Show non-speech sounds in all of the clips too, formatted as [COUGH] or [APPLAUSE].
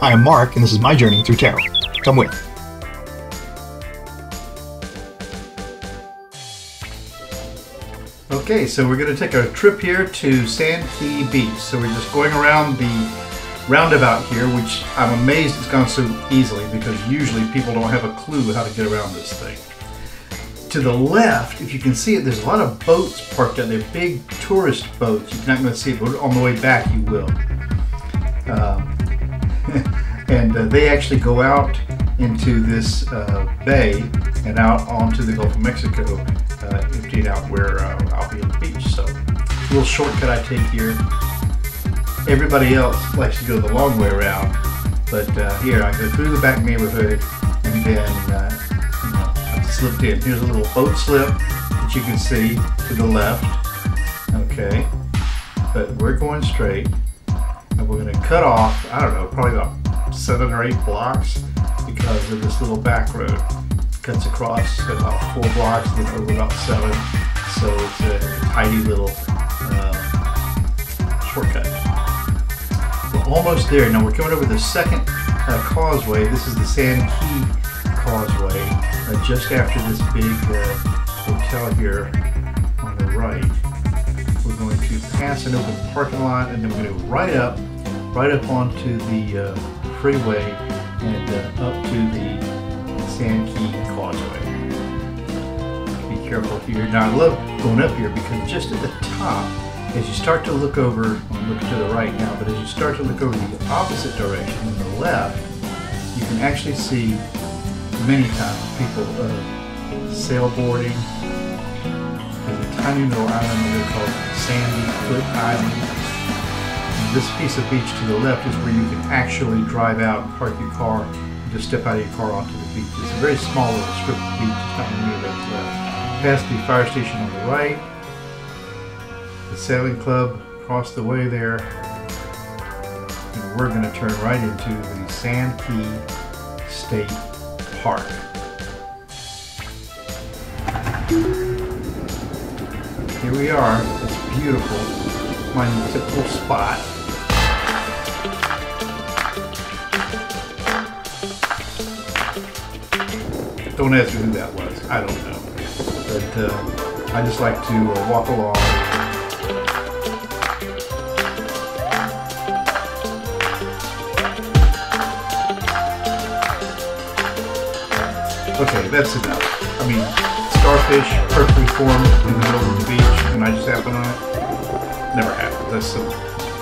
I am Mark, and this is my journey through tarot. Come with. Okay, so we're going to take a trip here to Sand Key Beach. So we're just going around the roundabout here, which I'm amazed it's gone so easily because usually people don't have a clue how to get around this thing. To the left, if you can see it, there's a lot of boats parked out there, big tourist boats. You're not going to see it, but on the way back you will. Um, [LAUGHS] and uh, they actually go out into this uh, bay and out onto the Gulf of Mexico, uh, emptying out where uh, I'll be on the beach. So, a little shortcut I take here. Everybody else likes to go the long way around, but uh, here I go through the back neighborhood and then uh, you know, I've slipped in. Here's a little boat slip that you can see to the left. Okay, but we're going straight and we're going to cut off, I don't know, probably about seven or eight blocks because of this little back road. Cuts across about four blocks, then over about seven. So it's a tidy little uh, shortcut. We're almost there. Now we're coming over the second uh, causeway. This is the Sand Key Causeway, uh, just after this big uh, hotel here on the right. We're going to pass an open parking lot, and then we're going to go right up, right up onto the uh, freeway and uh, up to the Sand Key Causeway. Be careful here. Now I love going up here because just at the top, as you start to look over, I'm looking to the right now, but as you start to look over the opposite direction, on the left, you can actually see many times people uh, sailboarding. There's a tiny little island over called Sandy Foot Island. This piece of beach to the left is where you can actually drive out and park your car and just step out of your car onto the beach. It's a very small little strip of beach. There's not of left. Past the fire station on the right, the sailing club across the way there. And we're going to turn right into the Sand Key State Park. Here we are. It's beautiful. My typical spot. Don't ask me who that was. I don't know. But uh, I just like to uh, walk along. Okay, that's enough. I mean, starfish perfectly formed in the middle of the beach, and I just happen on it. Never happened. That's some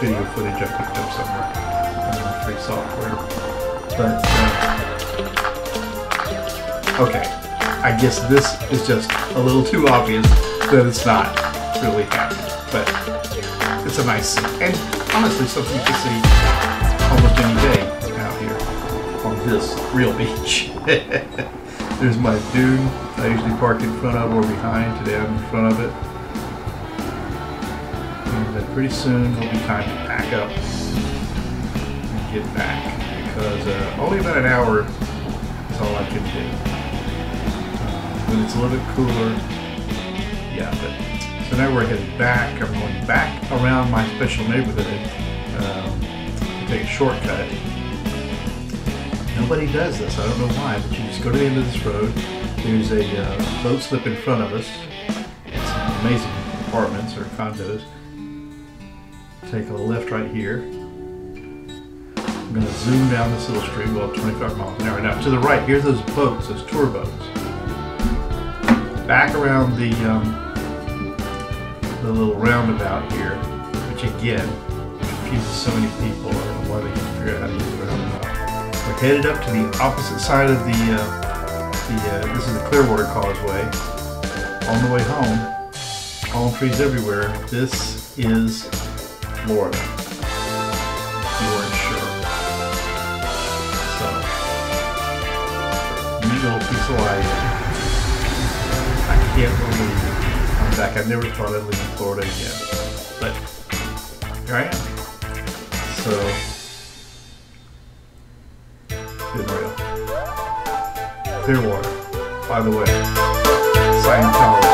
video footage I picked up somewhere on free software. But uh, okay, I guess this is just a little too obvious that it's not really happening. But it's a nice scene, and honestly, something you can see almost any day out here on this real [LAUGHS] beach. There's my dune. I usually park in front of or behind. Today I'm in front of it. And then pretty soon it'll be time to pack up and get back because uh, only about an hour is all I can do. When it's a little bit cooler, yeah. But so now we're headed back. I'm going back around my special neighborhood um, to take a shortcut. Nobody does this. I don't know why, but you just go to the end of this road. There's a uh, boat slip in front of us. It's amazing apartments or condos. Take a left right here. I'm going to zoom down this little street, well, 25 miles an hour. Now, to the right, here's those boats, those tour boats. Back around the um, the little roundabout here, which again confuses so many people. I don't know why they can figure out how to use the roundabout. We're headed up to the opposite side of the, uh, the uh, this is the Clearwater Causeway. On the way home, palm trees everywhere. This is Florida. You weren't sure. So, little piece of life. Can't believe I'm back. I've never thought I'd in Florida again. But here I am. So, been real. Clearwater, by the way, Scientology.